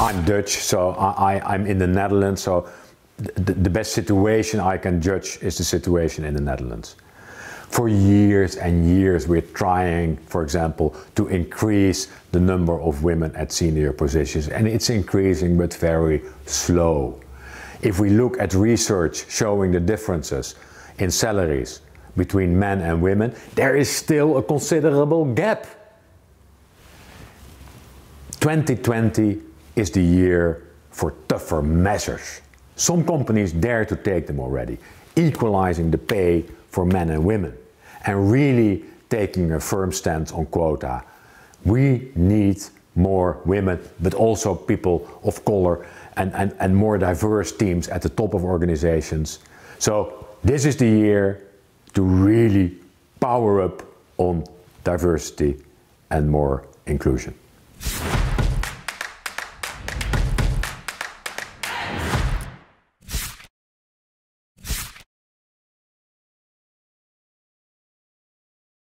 I'm Dutch, so I, am in the Netherlands, so the, the best situation I can judge is the situation in the Netherlands. For years and years we're trying, for example, to increase the number of women at senior positions and it's increasing but very slow. If we look at research showing the differences in salaries between men and women, there is still a considerable gap. 2020 is the year for tougher measures. Some companies dare to take them already, equalizing the pay for men and women and really taking a firm stance on quota. We need more women, but also people of color and, and, and more diverse teams at the top of organizations. So this is the year to really power up on diversity and more inclusion.